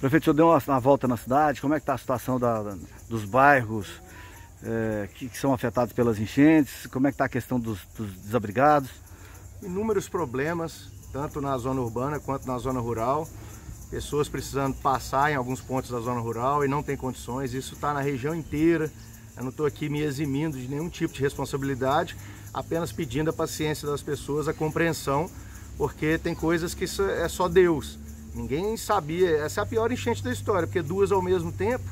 Prefeito, o senhor deu uma, uma volta na cidade, como é que está a situação da, da, dos bairros é, que, que, são afetados pelas enchentes, como é que está a questão dos, dos desabrigados? Inúmeros problemas, tanto na zona urbana quanto na zona rural. Pessoas precisando passar em alguns pontos da zona rural e não tem condições, isso está na região inteira. Eu não estou aqui me eximindo de nenhum tipo de responsabilidade, apenas pedindo a paciência das pessoas, a compreensão, porque tem coisas que é só Deus. Ninguém sabia, essa é a pior enchente da história, porque duas ao mesmo tempo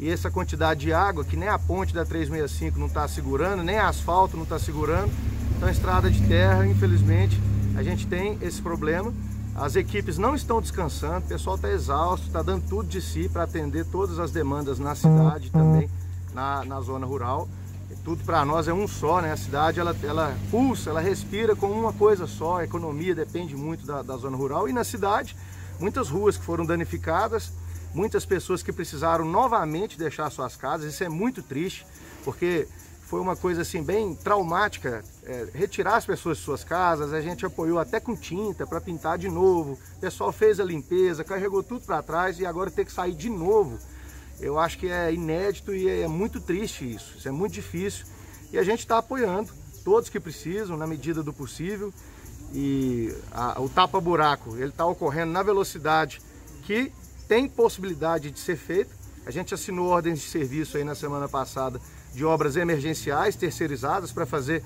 e essa quantidade de água que nem a ponte da 365 não está segurando, nem asfalto não está segurando. Então, estrada de terra, infelizmente, a gente tem esse problema. As equipes não estão descansando, o pessoal está exausto, está dando tudo de si para atender todas as demandas na cidade também na, na zona rural. E tudo para nós é um só, né? A cidade ela, ela pulsa, ela respira com uma coisa só, a economia depende muito da, da zona rural. E na cidade muitas ruas que foram danificadas, muitas pessoas que precisaram novamente deixar suas casas. Isso é muito triste, porque foi uma coisa assim bem traumática, é, retirar as pessoas de suas casas, a gente apoiou até com tinta para pintar de novo, o pessoal fez a limpeza, carregou tudo para trás e agora ter que sair de novo, eu acho que é inédito e é muito triste isso, isso é muito difícil. E a gente está apoiando todos que precisam na medida do possível e a, o tapa-buraco ele está ocorrendo na velocidade que tem possibilidade de ser feito. A gente assinou ordens de serviço aí na semana passada de obras emergenciais terceirizadas para fazer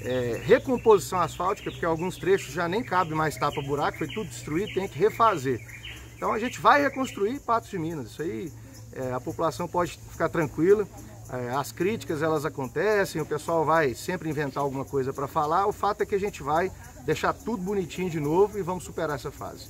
é, recomposição asfáltica, porque alguns trechos já nem cabe mais tapa-buraco, foi tudo destruído, tem que refazer. Então a gente vai reconstruir Patos de Minas, isso aí é, a população pode ficar tranquila. É, as críticas elas acontecem, o pessoal vai sempre inventar alguma coisa para falar. O fato é que a gente vai deixar tudo bonitinho de novo e vamos superar essa fase.